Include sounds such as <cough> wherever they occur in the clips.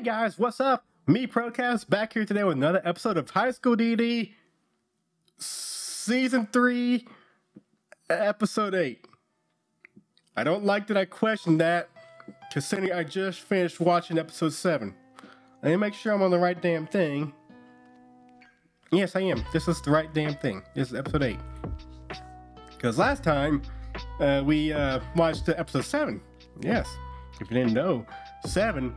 Hey guys, what's up? Me Procast back here today with another episode of High School DD Season 3, Episode 8. I don't like that I questioned that, considering I just finished watching Episode 7. Let me make sure I'm on the right damn thing. Yes, I am. This is the right damn thing. This is Episode 8. Because last time, uh, we uh, watched Episode 7. Yes, if you didn't know, 7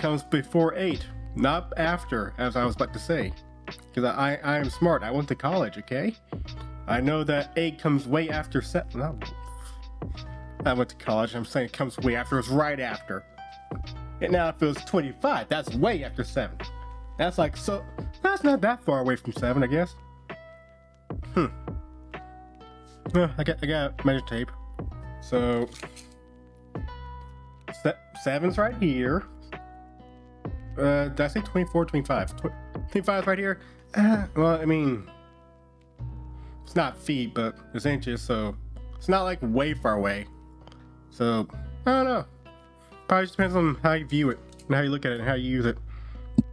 comes before 8, not after, as I was about to say. Because I, I am smart. I went to college, okay? I know that 8 comes way after 7. No. I went to college. I'm saying it comes way after. It's right after. And now if it feels 25. That's way after 7. That's like, so, that's not that far away from 7, I guess. Hmm. Well, I got, I got measure tape. So, se- seven's right here. Uh, did I say 24, 25? 25 right here? Uh, well, I mean, it's not feet, but it's inches, so it's not like way far away. So, I don't know. Probably just depends on how you view it and how you look at it and how you use it.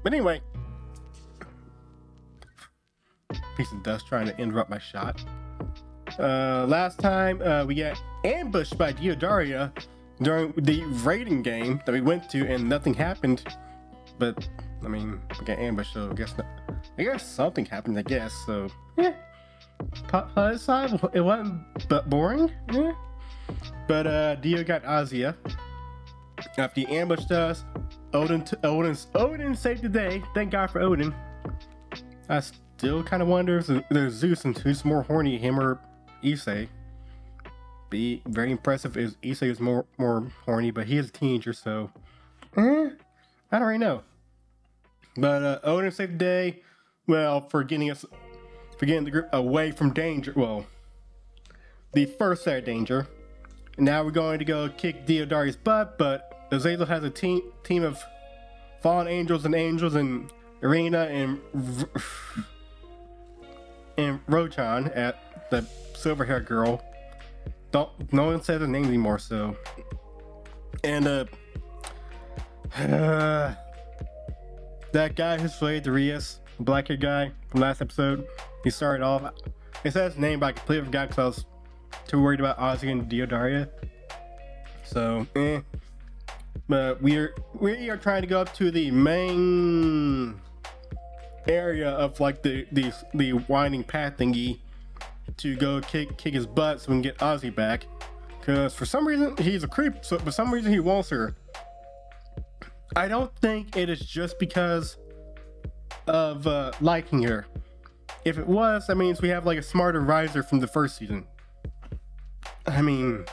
But anyway, piece of dust trying to interrupt my shot. Uh, last time uh, we got ambushed by Diodaria during the raiding game that we went to, and nothing happened. But I mean, we got ambushed, so I guess not, I guess something happened. I guess so. Yeah. Plus side, it wasn't but boring. Yeah. But uh, Dio got Azia after he ambushed us. Odin, t- Odin, Odin saved the day. Thank God for Odin. I still kind of wonder if there's Zeus and who's more horny, him or Issei. Be very impressive is Issei is more more horny, but he is a teenager, so eh, I don't really know. But uh, Odin saved the day. Well, for getting us, for getting the group away from danger. Well, the first set of danger. And now we're going to go kick Diodari's butt, but Azazel has a team team of fallen angels and angels and Irina and and Rochan at the silver hair girl. Don't no one says her name anymore, so and uh, <sighs> that guy who's played the Rias, black haired guy from last episode, he started off it says his name, but I completely forgot because I was too worried about Ozzy and Diodaria. So eh. But we're we are trying to go up to the main area of like the the the winding path thingy to go kick kick his butt so we can get Ozzy back. Cause for some reason he's a creep, so for some reason he wants her. I don't think it is just because of uh, liking her. If it was, that means we have like a smarter riser from the first season. I mean,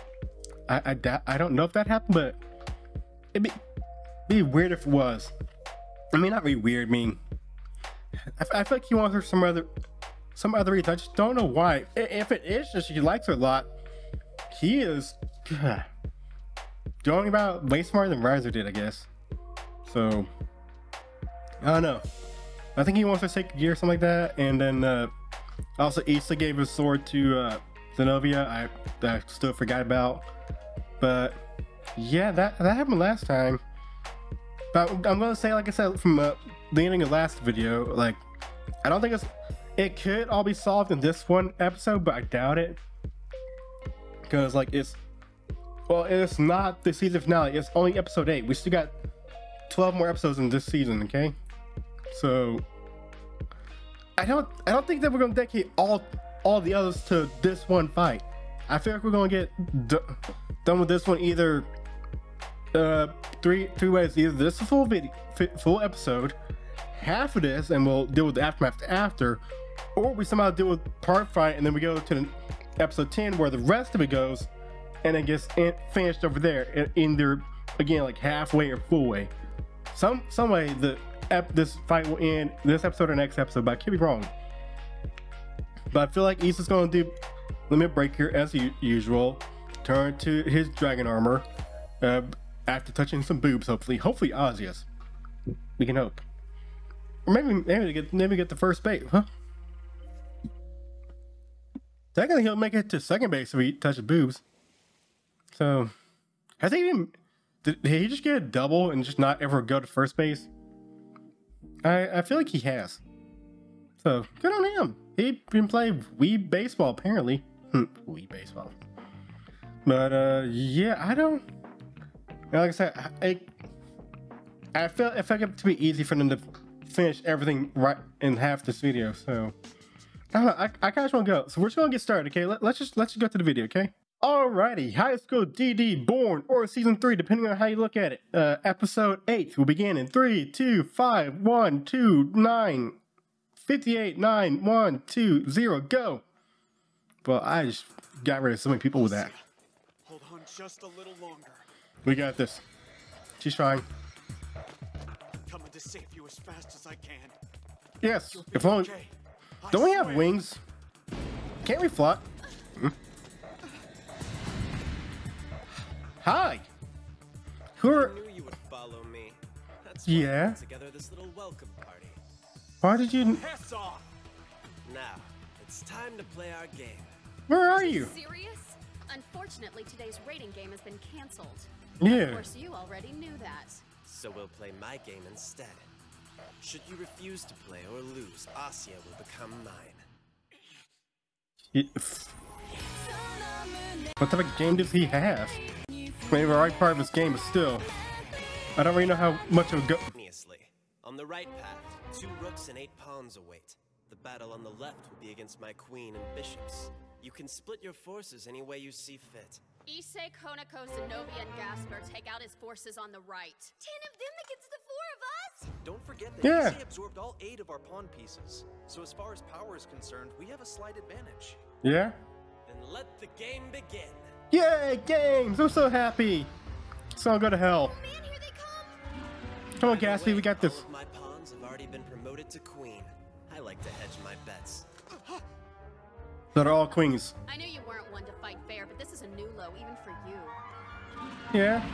I I, I don't know if that happened, but it'd be be weird if it was. I mean, not really weird. I mean, I, I feel like he wants her some other some other reason. I just don't know why. If it is just she likes her a lot, he is <sighs> going about way smarter than Riser did, I guess. So I don't know. I think he wants to take gear, or something like that, and then uh, also Issa gave his sword to uh, Xenovia. I I still forgot about, but yeah, that that happened last time. But I'm gonna say, like I said from uh, the ending of last video, like I don't think it's it could all be solved in this one episode, but I doubt it because like it's well, it's not the season finale. It's only episode eight. We still got twelve more episodes in this season. Okay, so I don't I don't think that we're gonna dedicate all all the others to this one fight. I feel like we're gonna get d- done with this one either uh three three ways. Either this full video full episode, half of this, and we'll deal with the aftermath after, or we somehow deal with part fight and then we go to the episode 10 where the rest of it goes and it gets in, finished over there in, in there again like halfway or full way some some way the ep, this fight will end this episode or next episode but i could be wrong but i feel like Issa's gonna do limit break here as usual turn to his dragon armor uh, after touching some boobs hopefully hopefully Ozius. we can hope or maybe maybe get maybe get the first bait huh Technically, he'll make it to second base if he touches boobs. So, has he even did, he just get a double and just not ever go to first base? I I feel like he has. So good on him. He can play Wii baseball apparently. Hmm, Wii baseball. But uh, yeah, I don't. Like I said, I I felt it felt like to be easy for them to finish everything right in half this video. So I don't know. I, I kind of want to go. So we're just gonna get started. Okay, Let, let's just let's just go to the video. Okay. Alrighty, High School DD Born or Season 3, depending on how you look at it. Uh, episode 8 will begin in 3, 2, 5, 1, 2, 9, 58, 9, 1, 2, 0, go! Well, I just got rid of so many people with that. Hold on just a little longer. We got this. She's trying. Coming to save you as fast as I can. Yes, if only. okay. Don't we have wings? Can't we fly? Hmm? Hi! Who I knew you would follow me. That's Yeah? why I together this little welcome party. Why did you. Piss off! Now, it's time to play our game. Where are you? Serious? Unfortunately, today's rating game has been canceled. Yeah. Of course, you already knew that. So we'll play my game instead. Should you refuse to play or lose, Asia will become mine. What type of game does he have? Maybe the right part of this game, but still. I don't really know how much of a go. On the right path, two rooks and eight pawns await. The battle on the left will be against my queen and bishops. You can split your forces any way you see fit. Issei, Koneko, Xenovia, and Gasper take out his forces on the right. Ten of them against the four of us? Don't forget that Yeah. Issei absorbed all eight of our pawn pieces. So as far as power is concerned, we have a slight advantage. Yeah? Then let the game begin. Yay, games! I'm so happy! So I'll go to hell. Oh, man, here they come! Come on, By Gatsby, way, we got this. All of my pawns have already been promoted to queen. I like to hedge my bets. That are all queens. I knew you weren't one to fight fair, but this is a new low, even for you. Yeah.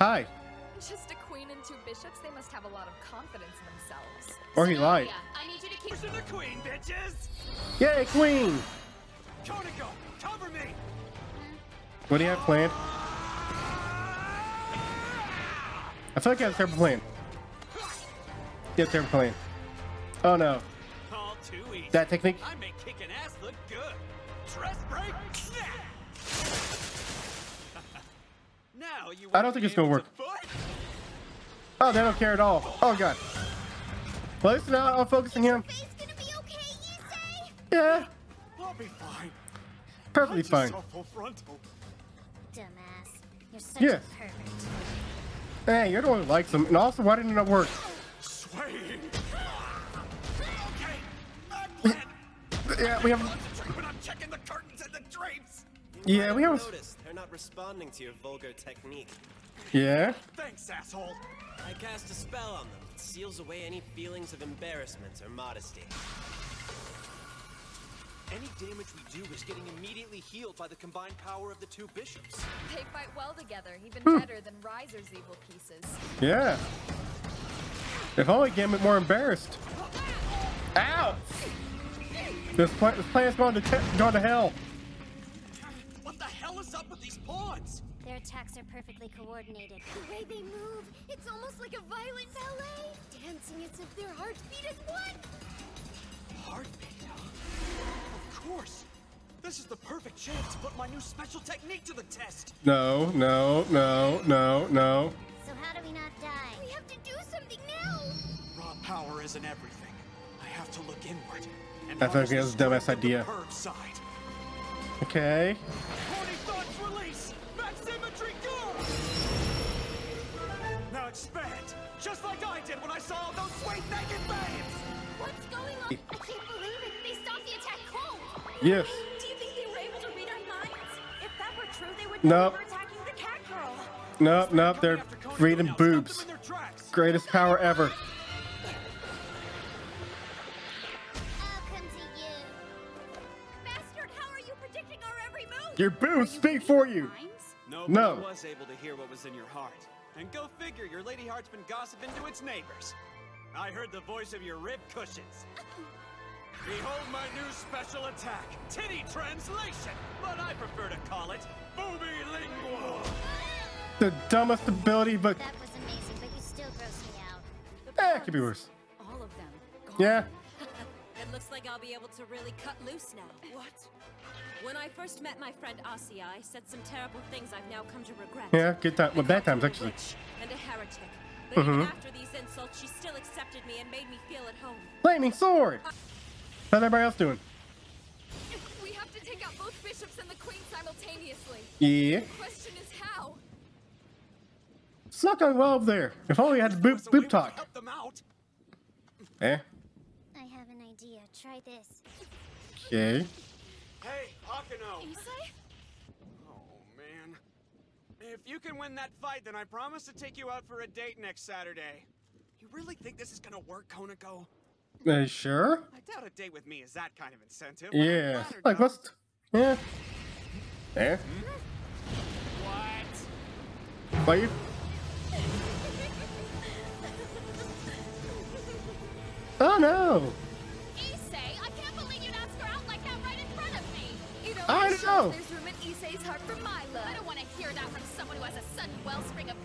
Hi. Just a queen and two bishops, they must have a lot of confidence in themselves. Or he lied. Xenovia, I need you to keep. Push the queen, bitches! Yay, queen! Koneko, cover me! What do you have planned? I feel like I have a terrible plan. Yeah, terrible plan. Oh no. All too easy. That technique? I make kicking ass look good. Dress break, snap! <laughs> now you I don't think it's gonna able work. To fight? Oh, they don't care at all. Oh god. Well, at least now I'm focusing him. Face okay, Yeah, I'll be fine. perfectly fine. so. Dumbass. You're such Yes. a pervert. Hey, you're the one who likes him. And also, why didn't it work? Sway! Okay, I'm wet. <laughs> Yeah, we have. Concentrate when I'm checking the curtains and the drapes. Yeah, we have have- noticed they're not responding to your vulgar technique. Yeah. Thanks, asshole. I cast a spell on them. that seals away any feelings of embarrassment or modesty. Any damage we do is getting immediately healed by the combined power of the two bishops. They fight well together, even Hmm. better than Riser's evil pieces. Yeah. If only get me more embarrassed. Ow! This, pla- this plan's gone to te- gone to hell. Attacks are perfectly coordinated. The way they move, it's almost like a violent ballet. Dancing as if their hearts beat as one. Heartbeat, huh? Of course. This is the perfect chance to put my new special technique to the test. No, no, no, no, no. So how do we not die? We have to do something now! Raw power isn't everything. I have to look inward. And That's harness okay, the that's a dumbass strength idea. curved side. Okay. Just like I did when I saw those sweet naked babes! What's going on? I can't believe it! They stopped the attack cold! Yes. Do you think they were able to read our minds? If that were true, they would Nope. never attacking the cat girl! Nope, nope. Coming They're reading now. Stop them boobs. in their tracks. Greatest power ever. I'll come to you. Bastard, how are you predicting our every move? Your boobs speak for you. Minds? Nobody No. was able to hear what was in your heart. And go figure, your lady heart's been gossiping to its neighbors. I heard the voice of your rib cushions. <laughs> Behold my new special attack, Titty Translation, but I prefer to call it Booby Lingual. The dumbest ability, but That was amazing, but you still gross me out. eh, it could be worse. All of them. Gone. Yeah. <laughs> It looks like I'll be able to really cut loose now. What? When I first met my friend Asia, I said some terrible things I've now come to regret. Yeah, good time. I Well, bad times actually. witch and a heretic. But even Mhm. after these insults, she still accepted me and made me feel at home. Flaming sword. How's everybody else doing? We have to take out both bishops and the queen simultaneously. Yeah. The question is how? It's not going well over there. If only we had boob, There's a way we boob can talk. Help them out. Eh? I have an idea. Try this. Okay. Hey, Akeno. Issei? Oh, man. If you can win that fight, then I promise to take you out for a date next Saturday. You really think this is gonna work, Koneko? Uh, sure. I doubt a date with me is that kind of incentive. but I'm Yeah. flattered, Like, though. what's. Yeah. Eh? What? Wave? <laughs> Oh no!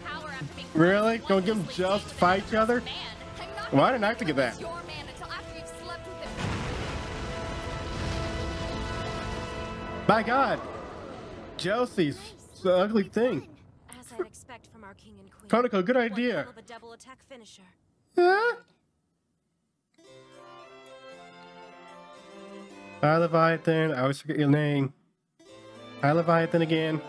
Power after being Really? Gonna give them just dated fight each other? Man. I'm not Why gonna didn't I think of know that? he's Your man until after you've slept with him. My god! Josie's the ugly thing. As I'd expect from our king and queen. Koneko, good idea. hell of a double attack finisher. Yeah. Hi, Leviathan. I always forget your name. Hi, Leviathan again.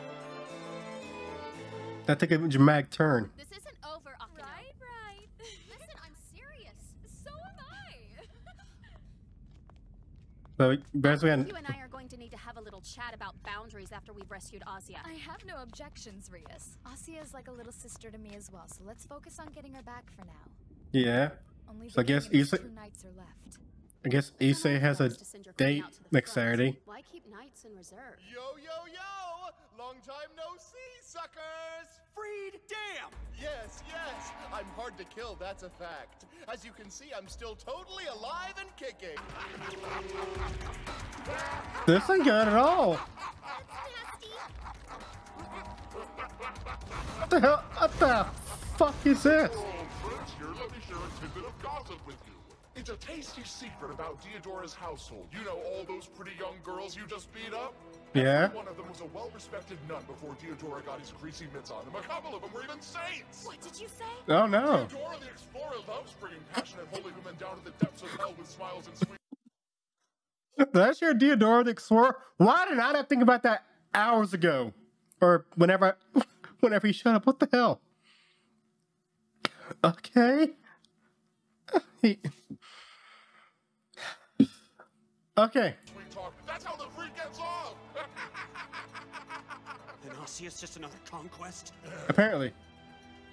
That took a dramatic turn. This isn't over, Akeno. Right, right. <laughs> Listen, I'm serious. So am I. <laughs> So, best we had. You and I are going to need to have a little chat about boundaries after we've rescued Asia. I have no objections, Rias. Asia is like a little sister to me as well, so let's focus on getting her back for now. Yeah. Only So I guess king and Issa- two knights are left. I guess Issei has a date next Saturday. Why keep knights in reserve? Yo, yo, yo! Long time no see, suckers! Freed? Damn! Yes, yes, I'm hard to kill, that's a fact. As you can see, I'm still totally alive and kicking. <laughs> This ain't good at all. What the hell? What the fuck is this? First, here, let me share a tidbit of gossip with you. It's a tasty secret about Diodora's household. You know all those pretty young girls you just beat up? Yeah. Every one of them was a well-respected nun before Diodora got his greasy mitts on them. A couple of them were even saints. What did you say? Oh no. Diodora the Explorer loves bringing passionate holy women down to the depths of hell with smiles and sweet. That's your Diodora the Explorer. Why did I not think about that hours ago? Or whenever I, <laughs> whenever he showed up. What the hell? Okay. He... Okay. Sweet talk. That's how the freak gets <laughs> off. <laughs> Then Asia's just another conquest? Apparently.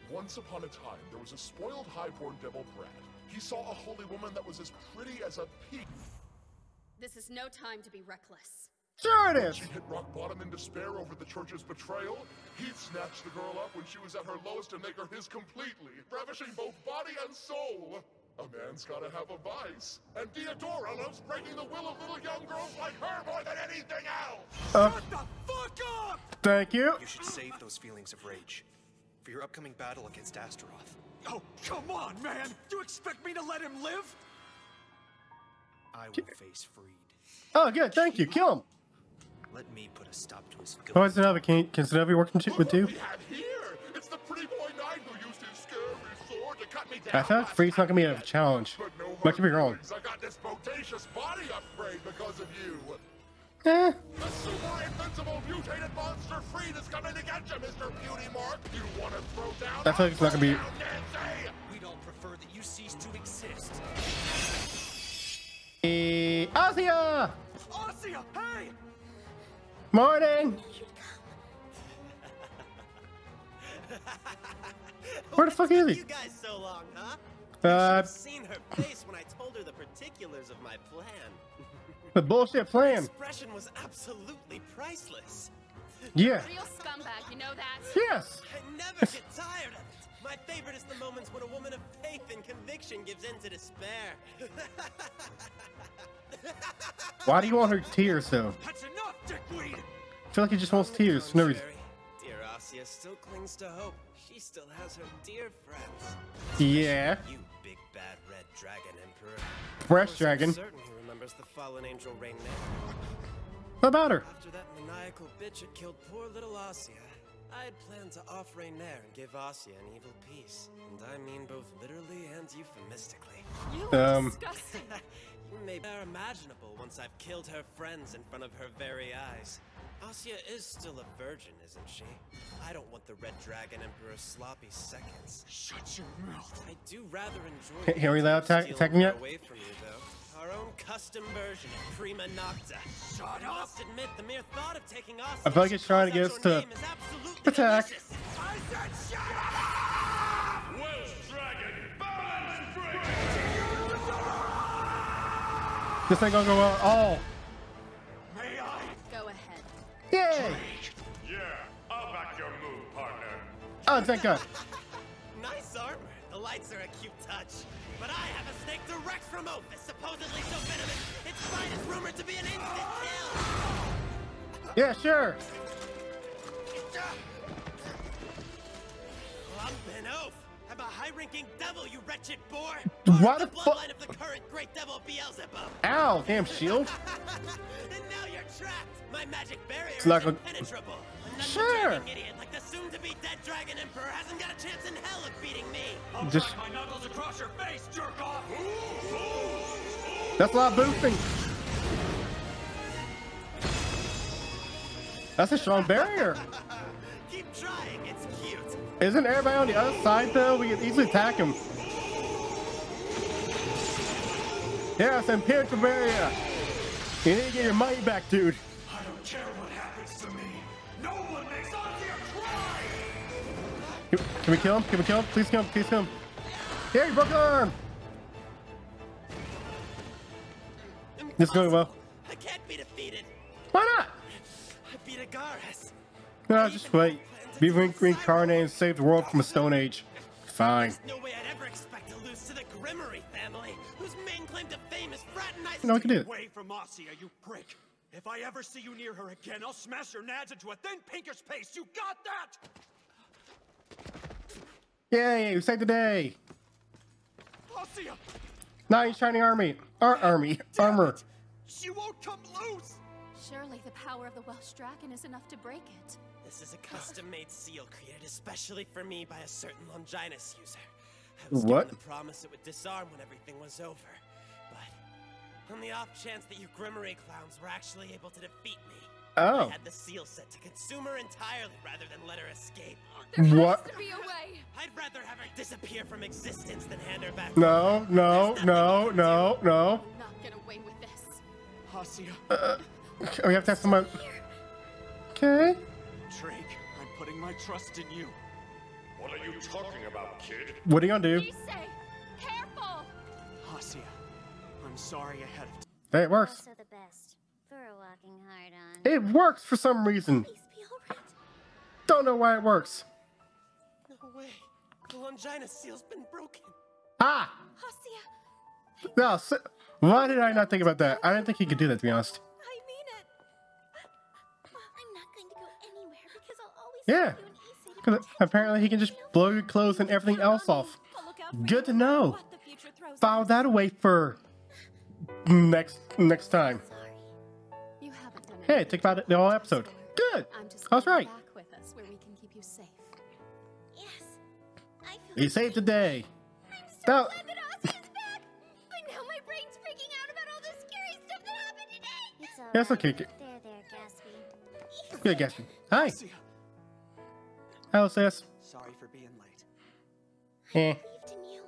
Once upon a time, there was a spoiled highborn devil brat. He saw a holy woman that was as pretty as a pea. This is no time to be reckless. Sure it is. She hit rock bottom in despair over the church's betrayal. He'd snatch the girl up when she was at her lowest and make her his completely, ravishing both body and soul. A man's gotta have a vice. And Diodora loves breaking the will of little young girls like her more than anything else! Uh, Shut the fuck up! thank you. You should save those feelings of rage for your upcoming battle against Astaroth. Oh, come on, man! You expect me to let him live? I will face Freed. Oh, good. Thank you. Kill him. Let me put a stop to his Oh, it's Zenova. Can, can Zenova work with Look you? I thought last Free's not gonna be a challenge. But no But I could be wrong. feelings. I got this bodacious body upgrade because of you. Eh. The super invincible mutated monster Freed is coming to get you, Mr. Beauty Mark. You want to throw down? I feel like it's not gonna be- I'll throw down, Nancy. We'd all prefer that you cease to exist. Eh, Asia! Asia, hey! Morning! Where the fuck is he? You guys so long, huh? Uh, Seen her face when I told her the particulars of my plan. <laughs> the bullshit plan. Expression was absolutely priceless. Yeah. Real scumbag, you know that? Yes. I never get <laughs> tired of it. My favorite is the moments when a woman of faith and conviction gives in to despair. Why do you want her tears though? That's enough, dickweed! I feel like he just wants tears. for No reason. Contrary, still clings to hope. She still has her dear friends. Yeah. You big bad red dragon emperor. Fresh dragon. Certain he remembers the fallen angel Rain What about her? After that maniacal bitch had killed poor little Ossia, I had planned to off Raynare and give Ossia an evil peace. And I mean both literally and euphemistically. You Um. disgusting. <laughs> You may be imaginable once I've killed her friends in front of her very eyes. Ossia is still a virgin, isn't she? I don't want the Red Dragon Emperor's sloppy seconds. Shut your mouth. I do rather enjoy. Hey, Henry the Lau idea attack- stealing attacking yet? Away from you, though. Our own custom version of Prima Nocta. Shut I up! must admit, the mere thought of taking Ossia. I feel like he's trying to get us to attack. I said shut up! Welsh Dragon, balance break! This ain't gonna go well at all. Oh, thank God. Nice armor. The lights are a cute touch. But I have a snake direct from Ophis, supposedly so venomous, its bite is rumored to be an instant kill. Yeah, sure. Ben Oath. I'm a high-ranking devil, you wretched boar. Why the the bloodline of the current great devil Beelzebub. Ow, damn shield. <laughs> and now you're trapped. My magic barrier It's not is impenetrable. A Sure. idiot like the soon-to-be dead dragon emperor hasn't got a chance in hell of beating me. I'll Just- my knuckles across your face, jerk off! That's a lot of boosting. That's a strong barrier. <laughs> Keep trying, it's cute. Isn't everybody on the other side though? We can easily attack him. Yeah, it's an impenetrable barrier. You need to get your money back, dude. Can, can we kill him? Can we kill him? Please kill him. Please kill him. Yeah, he broke an arm. This is going well. I can't be defeated. Why not? I beat Agares. No, just wait. Be re- reincarnated and save the world from a stone age. Fine. There's no way I'd ever expect to lose to the Gremory family, whose main claim to fame is fraternizing. No, I can do it. Away from Ossia, you prick! If I ever see you near her again, I'll smash your nads into a thin pinkish paste! You got that? Yay, we saved the day. Ossia! Nine shining army. Our army. Armor. She won't come loose! Surely the power of the Welsh dragon is enough to break it. This is a custom-made seal created especially for me by a certain Longinus user. I was What? given the promise it would disarm when everything was over. But on the off chance that you Gremory clowns were actually able to defeat me, Oh. I had the seal set to consume her entirely rather than let her escape. What? To be a way. I'd rather have her disappear from existence than hand her back. No, no, no, no, no. Not get away with this. Ossia. Uh, we have to have someone. Okay. Drake, I'm putting my trust in you. What are you talking about, kid? What are you gonna do? say, careful. Ossia, I'm sorry ahead of time. Hey, it works. Also the best for a walking hard on. It works for some reason. Please be alright. Don't know why it works. No way. The Longinus seal's been broken. Ah! Ossia, No, s- why did I not think about that? I didn't think he could do that, to be honest. I mean it. I'm not going to go anywhere because I'll always Yeah. have you and Issei to 'Cause protect apparently he can just blow your clothes and everything else off. I'll look out for Good to know. what the future throws File that away for next next time. Hey, anything think about it the whole episode. Good. I'm just That's right. you're back with us where we can keep you safe. Yes. I feel He saved the day. I'm so No. glad that Ozzie's back. But now my brain's freaking out about all the scary stuff that happened today. It's alright. Yeah, okay. There, there, Gatsby. Good, Gatsby. Hi. Ossia! Hello, sis. Sorry for being late. Eh. believed in you.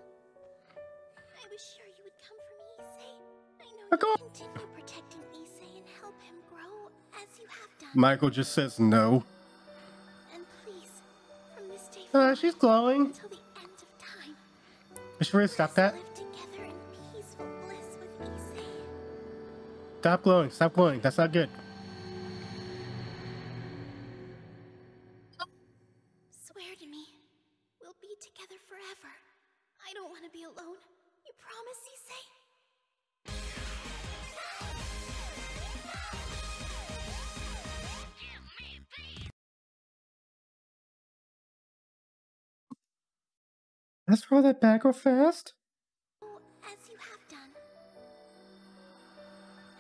I was sure you would come for me, Issei. I know you'll continue Michael just says no. And please, from this day Uh, she's glowing. until the end of time, I should really stop that. live together in peaceful bliss with Issei. Stop glowing. Stop glowing. That's not good. Let's roll that back real fast. As you have done.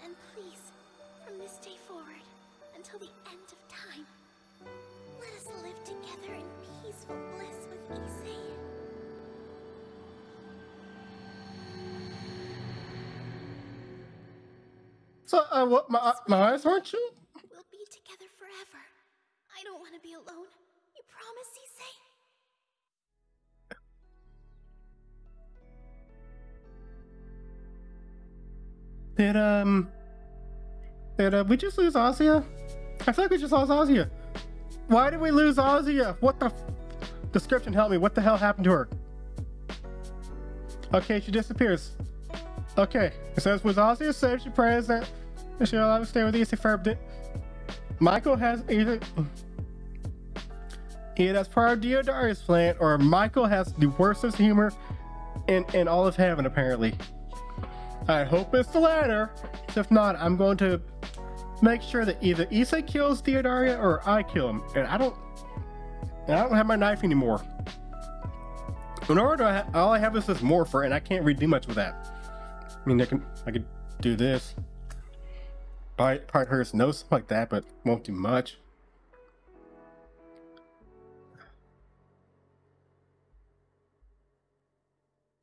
And please, from this day forward, until the end of time, let us live together in peaceful bliss with Issei. So, uh, what? My, my eyes aren't you? We'll be together forever. I don't want to be alone. Did, um. Did, uh, we just lose Ozia? I feel like we just lost Ozia. Why did we lose Ozia? What the. Description, help me. What the hell happened to her? Okay, she disappears. Okay, it says, was Ozia safe? She prays that she'll to stay with Issei for. Michael has either. That's part of Diodari's plan, or Michael has the worstest humor in, in all of heaven, apparently. I hope it's the latter. If not, I'm going to make sure that either Issei kills Theodaria or I kill him. And I don't. And I don't have my knife anymore. In order to ha- all I have is this morpher, and I can't really do much with that. I mean, I can I could do this. Probably, probably hurt his nose something like that, but won't do much.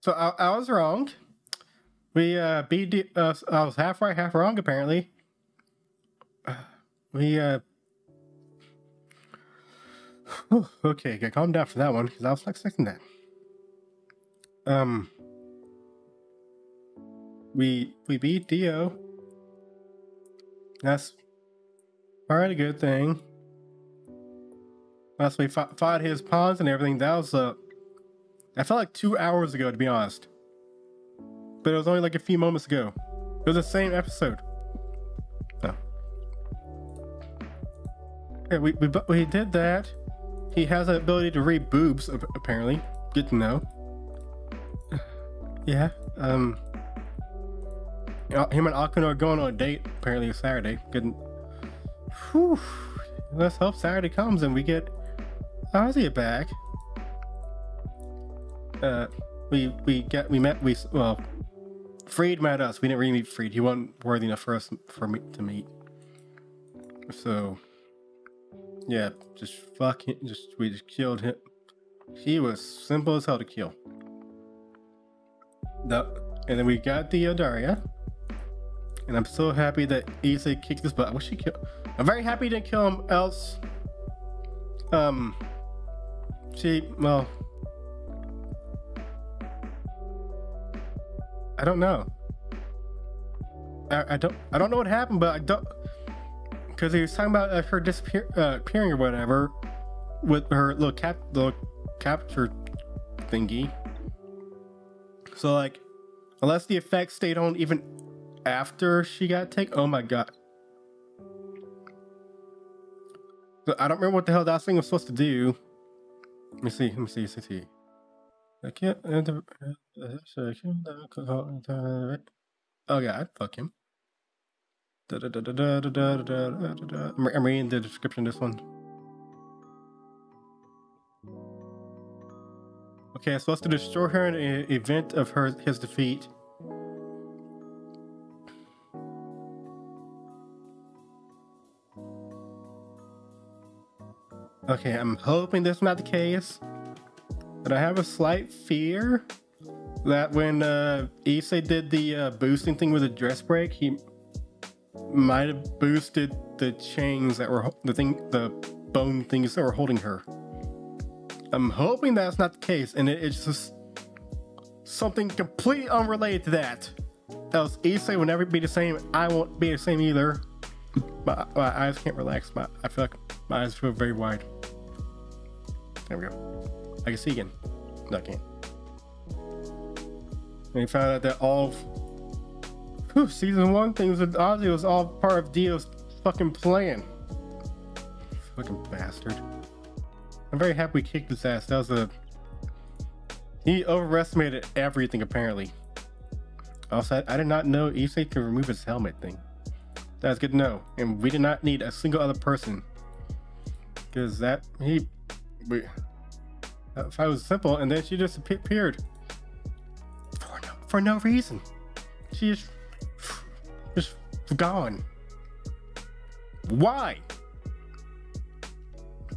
So I, I was wrong. We uh beat uh, I was half right, half wrong apparently. <sighs> We uh <sighs> okay, get calm down for that one because I was not expecting that. Um we we beat Dio. That's alright a good thing. Plus we fought, fought his pawns and everything. That was uh I felt like two hours ago to be honest but it was only like a few moments ago. It was the same episode. Oh. Yeah, we, we, we did that. He has the ability to read boobs, apparently. Good to know. Yeah, um. Him and Akuno are going on a date, apparently, it's Saturday. Good. Whew. Let's hope Saturday comes and we get Ozzy back. Uh, we we get we met we well Freed met us. We didn't really meet Freed. He wasn't worthy enough for us for me to meet. So, yeah, just fucking, just we just killed him. He was simple as hell to kill. The, and then we got the Odaria. And I'm so happy that Issei kicked his butt. I wish he killed. I'm very happy he didn't kill him. Else, um, she well, I don't know. I, I don't. I don't know what happened, but I don't. Because he was talking about uh, her disappearing uh, or whatever, with her little cap, little capture thingy. So like, unless the effect stayed on even after she got taken. Oh my god. I don't remember what the hell that thing was supposed to do. Let me see. Let me see. Let me see. I can't. Oh god, fuck him. I'm reading the description this one. Okay, I'm supposed to destroy her in an event of her his defeat. Okay, I'm hoping that's not the case. But I have a slight fear that when uh, Issei did the uh, boosting thing with the dress break, he might have boosted the chains that were the thing, the bone things that were holding her. I'm hoping that's not the case, and it, it's just something completely unrelated to that. Else, Issei will never be the same. I won't be the same either. My, my eyes can't relax. My, I feel like my eyes feel very wide. There we go. I can see again. Can't. And we found out that all whew, season one things with Ozzy was all part of Dio's fucking plan. Fucking bastard. I'm very happy we kicked his ass. That was a. He overestimated everything apparently. Also, I did not know Issei could remove his helmet thing. That's good to know. And we did not need a single other person. Because that, he. We, That fight was simple, and then she just appeared for no, for no reason. She just just gone. Why?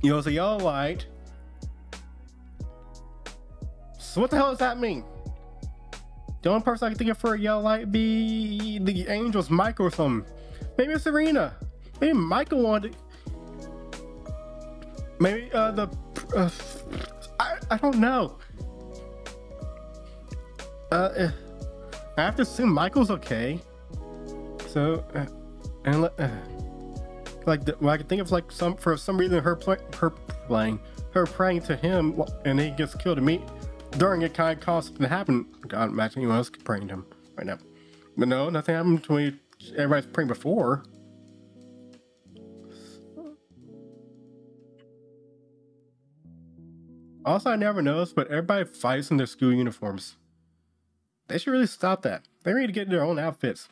It was a yellow light. So what the hell does that mean? The only person I can think of for a yellow light be the Angels, Michael or something. Maybe Serena. Maybe Michael wanted. Maybe uh, the. Uh, I, don't know. Uh, I have to assume Michael's okay. So, uh, and uh, like the, well, I can think of like some for some reason her play, her playing her praying to him and he gets killed to me during it kind of caused something to happen. God, imagine anyone else praying to him right now. But no, nothing happened to me. Everybody's praying before. Also, I never noticed, but everybody fights in their school uniforms. They should really stop that. They need to get their own outfits.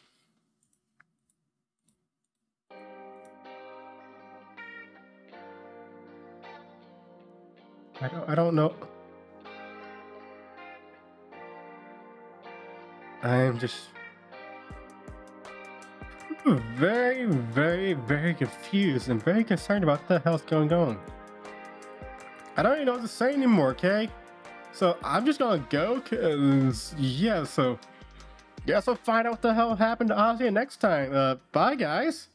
I don't, I don't know. I'm just very, very, very confused and very concerned about what the hell's going on. I don't even know what to say anymore, okay? So I'm just gonna go, cause yeah, so guess we'll find out what the hell happened to Ozzy next time. Uh, bye guys.